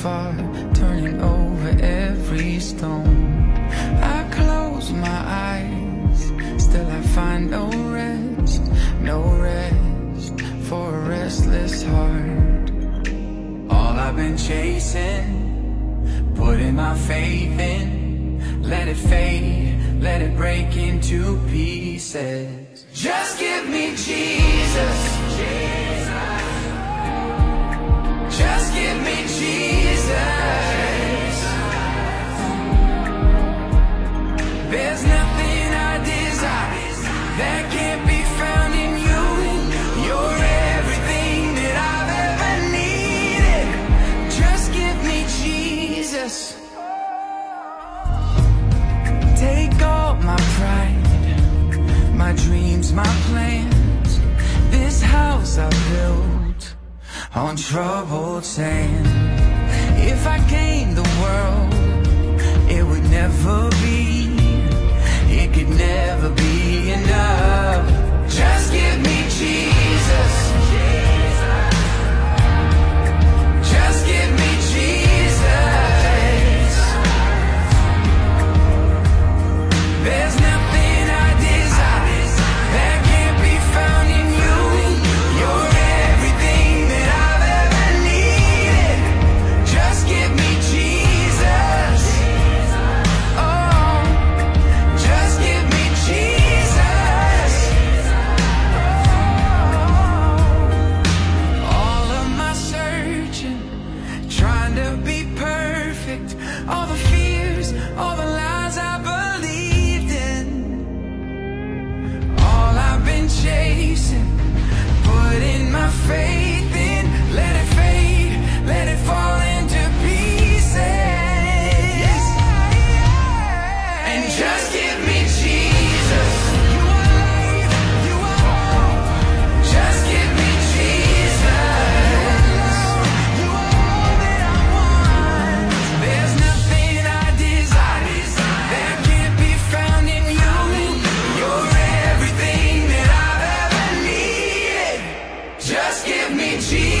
far, turning over every stone. I close my eyes, still I find no rest, no rest for a restless heart. All I've been chasing, putting my faith in, let it fade, let it break into pieces. Just give me Jesus. My plans. This house I built on troubled sand. If I gained the world, it would never give me Jesus.